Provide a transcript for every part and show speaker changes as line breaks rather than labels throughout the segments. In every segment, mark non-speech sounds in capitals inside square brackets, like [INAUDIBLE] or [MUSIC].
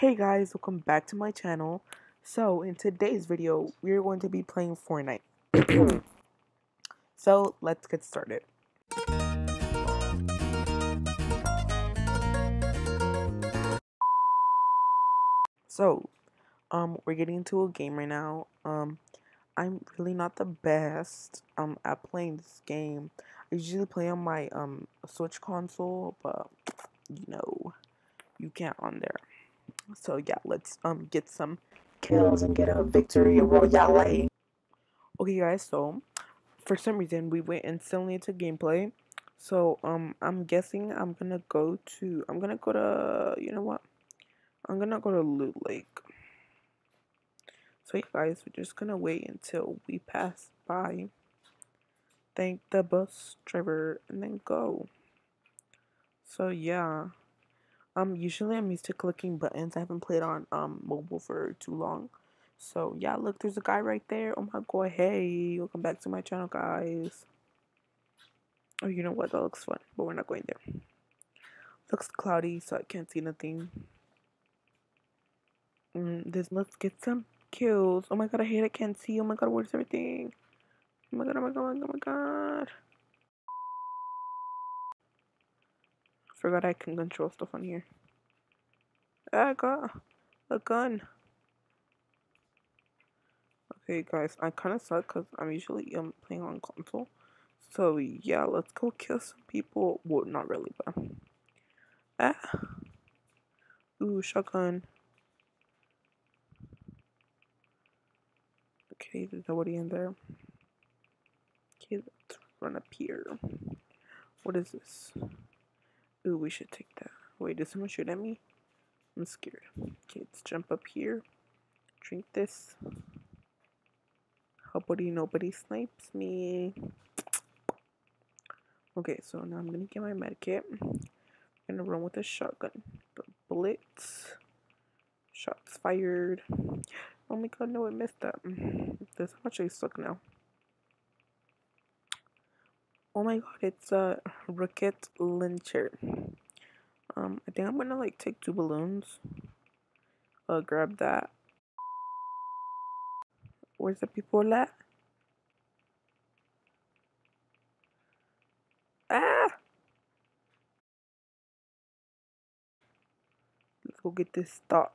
Hey guys, welcome back to my channel. So, in today's video, we're going to be playing Fortnite. so, let's get started. So, um, we're getting into a game right now. Um, I'm really not the best um at playing this game. I usually play on my um Switch console, but you know, you can't on there. So yeah, let's um get some kills and get a victory royale. Okay, guys. So for some reason we went instantly into gameplay. So um I'm guessing I'm gonna go to I'm gonna go to you know what I'm gonna go to Loot Lake. So, yeah, guys, we're just gonna wait until we pass by, thank the bus driver, and then go. So, yeah. Um, usually I'm used to clicking buttons. I haven't played on um mobile for too long. So, yeah, look, there's a guy right there. Oh my god, hey, welcome back to my channel, guys. Oh, you know what? That looks fun, but we're not going there. Looks cloudy, so I can't see nothing. Mm, this let's get some kills. Oh my god, I hate I can't see. Oh my god, where's everything? Oh my god, oh my god, oh my god. Forgot I can control stuff on here. I got a gun. Okay, guys, I kind of suck because I'm usually um playing on console. So yeah, let's go kill some people. Well, not really, but ah. Ooh, shotgun. Okay, there's nobody in there. Okay, let's run up here. What is this? Ooh, we should take that. Wait, did someone shoot at me? I'm scared. Okay, let's jump up here. Drink this. Hopefully nobody snipes me. Okay, so now I'm gonna get my medkit. I'm gonna run with a shotgun. Bullets. Shots fired. Oh my god, no, I missed that. This actually stuck now. Oh my god, it's a rocket launcher. Um, I think I'm gonna like take two balloons. Uh, grab that. Where's the people at? Ah! Let's go get this stop.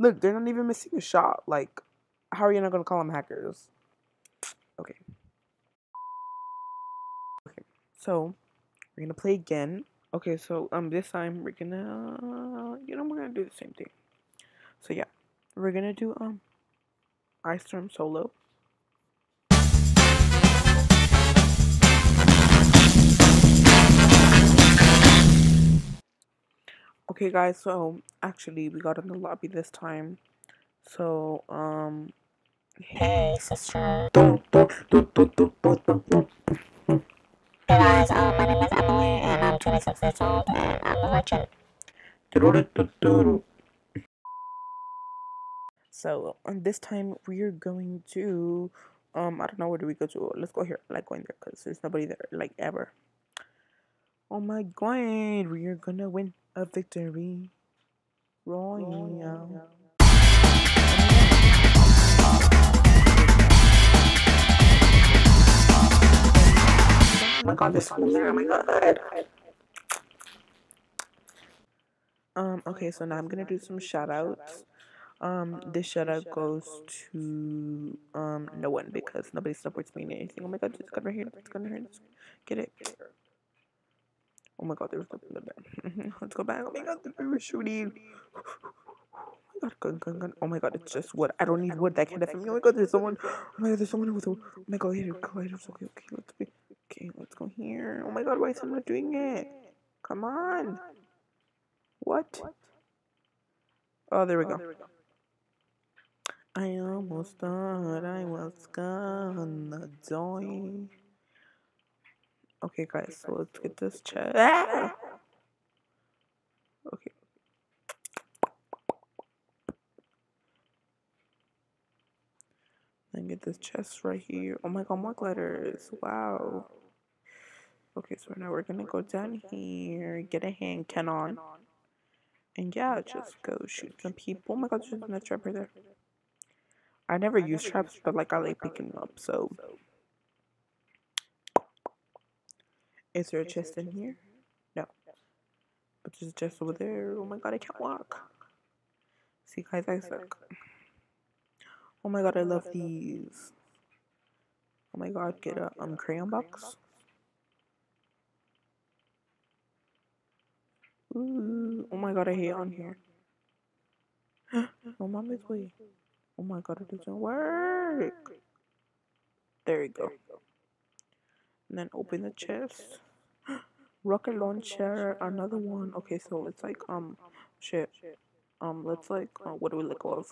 Look, they're not even missing a shot. Like, how are you not gonna call them hackers? Okay. Okay. So we're gonna play again. Okay, so um this time we're gonna you know we're gonna do the same thing. So yeah. We're gonna do um Ice Storm solo. Okay guys, so actually we got in the lobby this time. So um
Hey sister. Hey guys, um, my name is Emily and I'm 26 years old and I'm a merchant.
So um, this time we're going to um I don't know where do we go to. Let's go here. I like going there because there's nobody there like ever. Oh my god, we are gonna win a victory royale. Oh my god, this one there, oh my god. Um, okay, so now I'm gonna do some shout outs. Um, this shout out goes to um no one because nobody supports me in anything. Oh my god, it's gun right here, it's gun right here. Get it. Oh my god, there's nothing there. Mm-hmm. Let's go back. Oh my god, they were shooting. Oh my god, gun, gun, gun. Oh my god, it's just wood. I don't need wood that can defend me. Oh my god, there's someone. Oh my god, there's someone with a. Oh my god, here, go ahead. Okay, okay, let's be. Okay, let's go here? Oh my god, why is not doing it? Come on. What? Oh, there we go. I almost thought I was gonna join. Okay, guys, so let's get this chest. Ah! Okay. Then get this chest right here. Oh my god, more glitters. Wow. Okay, so now we're gonna go down here, get a hand cannon. And yeah, just go shoot some people. Oh my god, there's another trap right there. I never use traps, but like I like picking them up, so. Is there a chest in here? No. But there's a chest over there. Oh my god, I can't walk. See, guys, I suck. Oh my god, I love these. Oh my god, get a um crayon box. Ooh, oh my god, I hate on here. My mom is way. Oh my god, it doesn't work. There you go. And then open the chest. [GASPS] Rocket launcher, another one. Okay, so it's like um, shit. Um, let's like, uh, what do we let go of?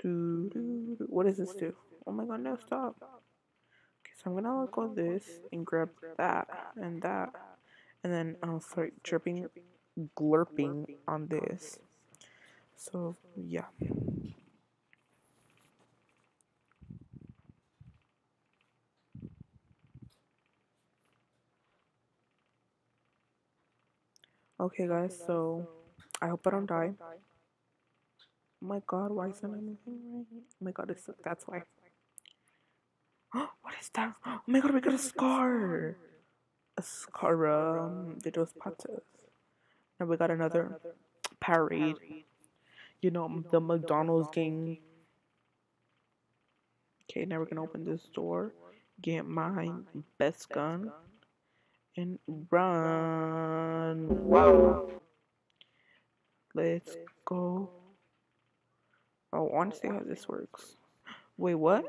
Do, do, do. What does this do? Oh my god, no, stop. Okay, so I'm gonna let go of this and grab that and that, and then I'll start dripping, glurping on this. So yeah. Okay, guys, so I hope I don't die. My god, why isn't anything right? Oh my god, it's that's why. [GASPS] what is that? Oh my god, we got a scar! A scar, um, de dos patas. And we got another parade. You know, the McDonald's gang. Okay, now we're gonna open this door, get my best gun, and run. Wow. Let's go. Oh, I want to see how this works. [GASPS] [GASPS] Wait, what?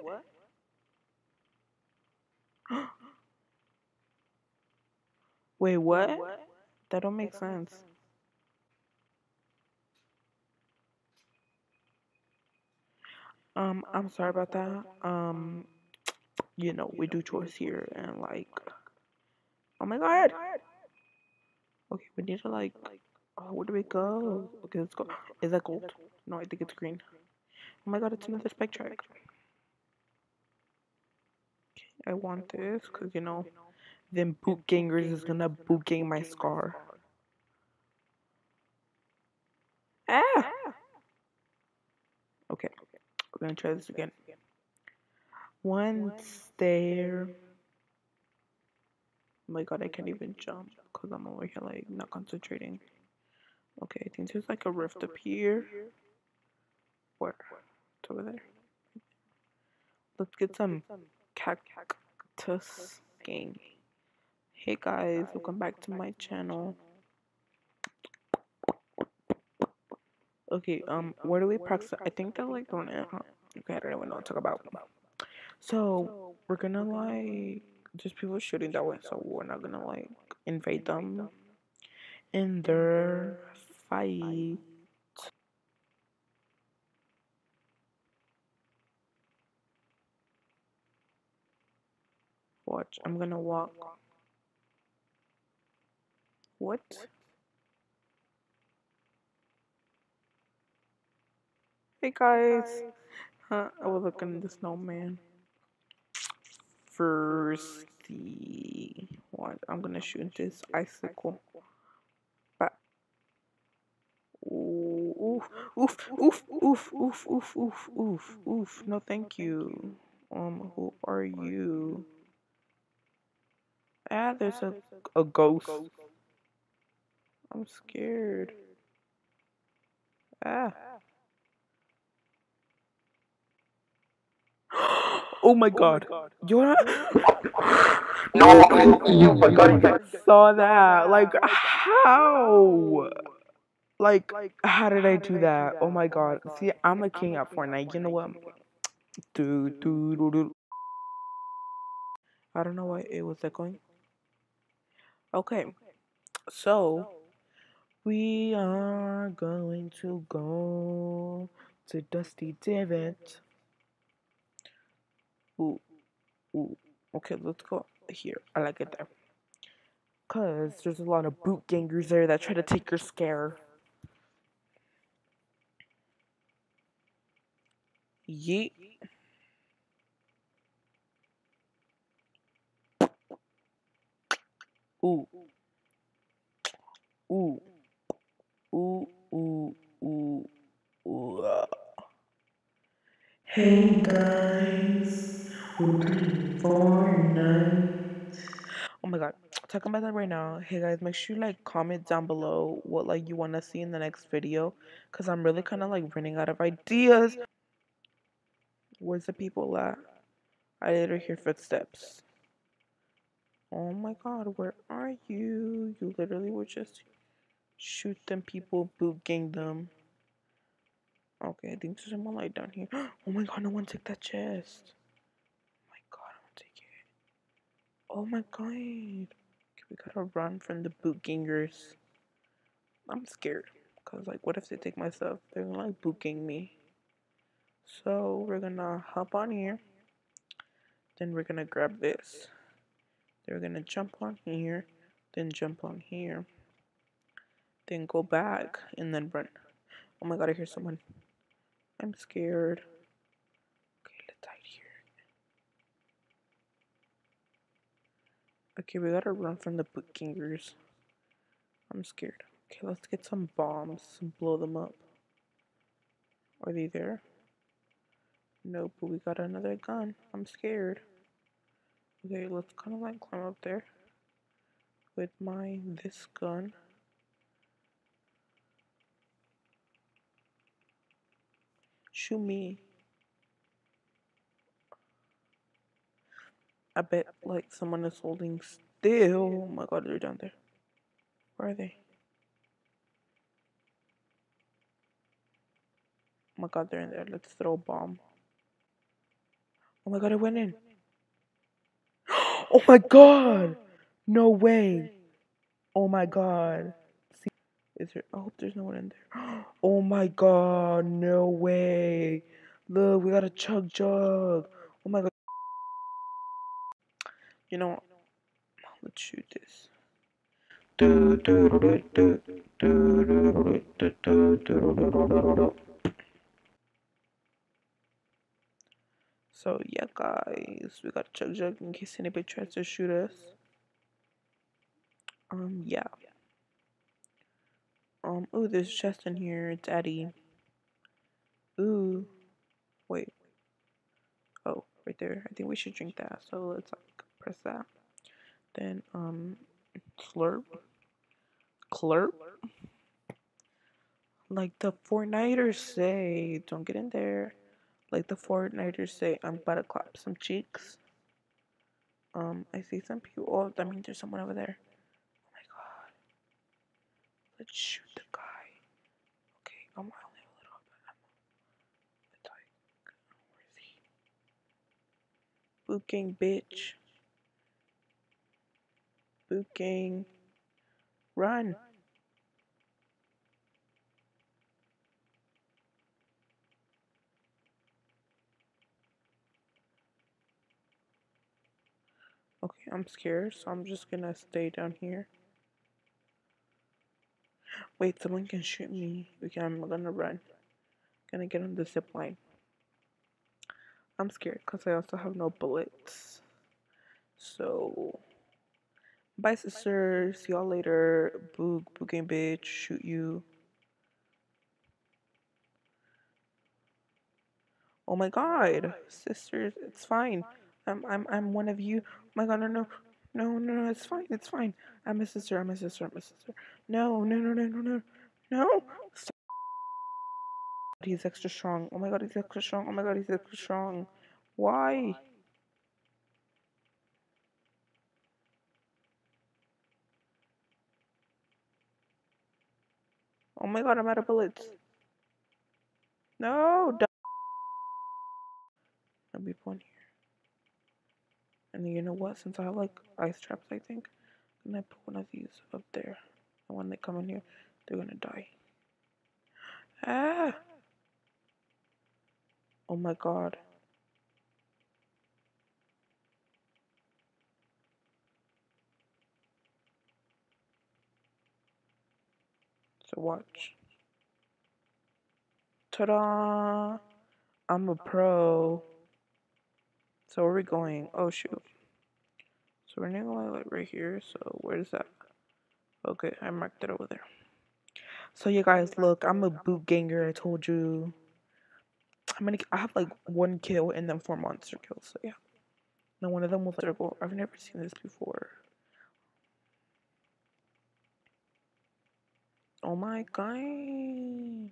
Wait, what? That don't make sense. Um, I'm sorry about that. Um, you know, we do chores here and like, oh my god. Okay, we need to like, oh, where do we go? Okay, let's go. Is that gold? No, I think it's green. Oh my god, it's another spike track. Okay, I want this because you know, then boot gangers is gonna boot gang my scar. Ah! Okay, we're gonna try this again. Once there. Oh my god, I can't even jump because I'm over here like not concentrating. Okay, I think there's like a rift up here. Where? It's over there. Let's get some cactus gang. Hey guys, welcome back to my channel. Okay, um, where do we practice? I think they're like going in. Okay, I don't even know what to talk about. So, we're gonna like, just people shooting that way, so we're not gonna like invade them in their fight. Watch, I'm gonna walk. What? Hey guys! Huh, I was looking at the snowman. First, the what? I'm gonna shoot this icicle. But ooh, oof, oof, oof, oof, oof, oof, oof, oof. No, thank you. Um, who are you? Ah, there's a a ghost. I'm scared. Ah. Oh, oh my god. You're [SIGHS]
No, you forgot
I saw that. Like how? Like how did I do that? Oh my god. See, I'm a king at Fortnite. You know what? Do do do do. I don't know why it was echoing. Okay, so we are going to go to Dusty Divot. Ooh, ooh. Okay, let's go here. I like it there. Cause there's a lot of boot gangers there that try to take your scare. Yeet. Ooh. Ooh. Ooh, ooh, ooh, ooh. Hey guys, Oh my god, talking about that right now. Hey guys, make sure you like comment down below what like you want to see in the next video, cause I'm really kind of like running out of ideas. Where's the people at? I later hear footsteps. Oh my god, where are you? You literally were just shoot them people, boot gang them. Okay, I think there's someone like down here. [GASPS] Oh my god, no one took that chest. Oh my god, I want to take it. Oh my god. We gotta run from the boot gangers. I'm scared. Cause like what if they take my stuff? They're gonna like boot gang me. So we're gonna hop on here. Then we're gonna grab this. Then we're gonna jump on here. Then jump on here. Then go back and then run. Oh my god, I hear someone. I'm scared. Okay, let's hide here. Okay, we gotta run from the boot gangers. I'm scared. Okay, let's get some bombs and blow them up. Are they there? Nope, but we got another gun. I'm scared. Okay, let's kind of like climb up there with my this gun. Shoot me. I bet like someone is holding still. Oh my god, they're down there. Where are they? Oh my god, they're in there. Let's throw a bomb. Oh my god, I went in. [GASPS] Oh my god! No way! Oh my god. See, is there? I hope there's no one in there. [GASPS] Oh my god! No way! Look, we got a chug jug. Oh my god. You know? Let's shoot this. So yeah, guys, we got chug jug in case anybody tries to shoot us. Um, yeah. Um, oh, there's a chest in here. It's Eddie. Ooh, wait. Oh, right there. I think we should drink that. So let's press that. Then um, slurp, clerp. Like the Fortniters say, don't get in there. Like the Fortniters say, I'm about to clap some cheeks. Um, I see some people. Oh, I mean, there's someone over there. Oh my god. Let's shoot the guy. Okay, um, I only a little bit of ammo. Let's like, where is he? Boot gang, bitch. Run. Okay, I'm scared, so I'm just gonna stay down here. Wait, someone can shoot me. Okay, I'm gonna run. Gonna get on the zip line. I'm scared because I also have no bullets. So, bye, sister. See y'all later. Boog, booging bitch. Shoot you. Oh my god, sisters, it's fine. I'm, I'm, I'm one of you. Oh my god, no, no, no, no, no, it's fine, it's fine. I'm a sister. I'm a sister. I'm a sister. No, no, no, no, no, no, no. Stop. He's extra strong. Oh my god, he's extra strong. Oh my god, he's extra strong. Why? Oh my god, I'm out of bullets. No, don't. There'll be one here. And you know what? Since I have like ice traps, I think And I put one of these up there. And when they come in here, they're gonna die. Ah! Oh my god. Watch. Ta-da! I'm a pro. So where are we going? Oh shoot. So we're gonna like right here. So where's that? Okay, I marked it over there. So you guys, look, I'm a boot ganger. I told you. I'm gonna. I have like one kill and then four monster kills. So yeah. And one of them was circle. I've never seen this before. Oh my god. You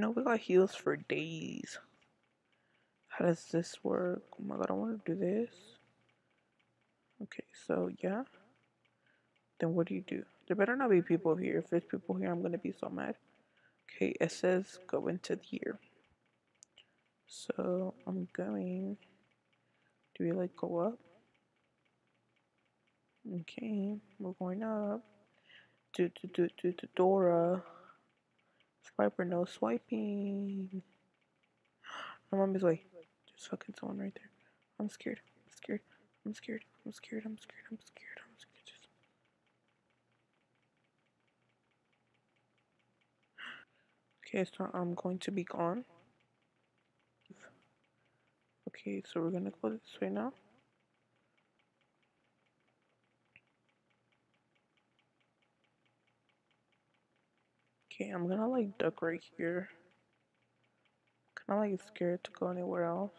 know, we got heels for days. How does this work? Oh my god, I want to do this. Okay, so yeah. Then what do you do? There better not be people here. If there's people here, I'm going to be so mad. Okay, it says go into here. So I'm going. Do we like go up? Okay, we're going up. Do do do do do Dora. Swiper no swiping. My mom is way. There's fucking someone right there. I'm scared. I'm scared. I'm scared. I'm scared. I'm scared. I'm scared. I'm scared. Just... [GASPS] Okay, so I'm going to be gone. Okay, so we're gonna go this way now. Okay, I'm gonna like duck right here. Kinda like scared to go anywhere else.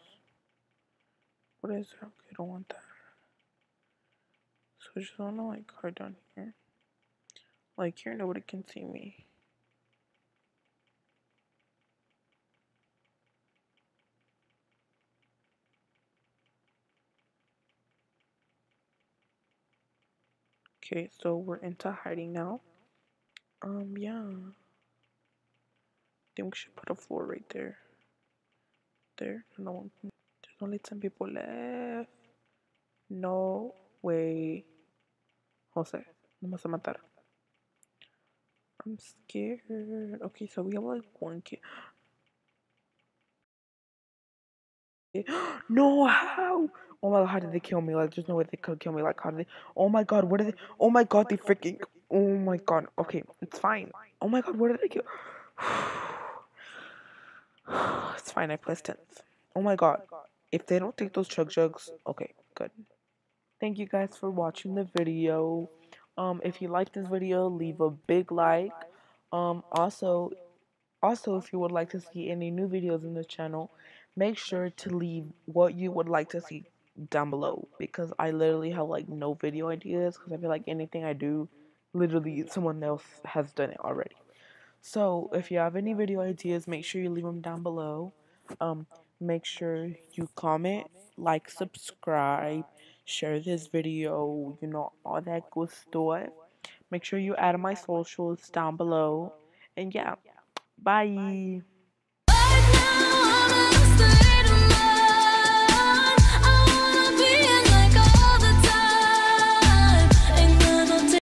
What is that? Okay, I don't want that. So I just wanna like hide down here. Like here nobody can see me. Okay, so we're into hiding now. Um, yeah. I think we should put a floor right there. There. No one. There's only 10 people left. No way. Jose, no vas a matar. I'm scared. Okay, so we have like one kid. [GASPS] no, how? Oh my god, how did they kill me? Like, there's no way they could kill me. Like, how did they? Oh my god, what did they? Oh my god, they freaking. Oh my god. Okay, it's fine. Oh my god, what did they kill? [SIGHS] [SIGHS] [SIGHS] [SIGHS] it's fine, I placed 10th. Oh my god. If they don't take those chug jugs, okay, good. Thank you guys for watching the video. Um, if you like this video, leave a big like. Um, also, also if you would like to see any new videos in the channel, make sure to leave what you would like to see down below because I literally have like no video ideas because I feel like anything I do, literally someone else has done it already. So if you have any video ideas, make sure you leave them down below. Um, make sure you comment, like, subscribe, share this video, you know, all that good stuff. Make sure you add my socials down below. And yeah, bye.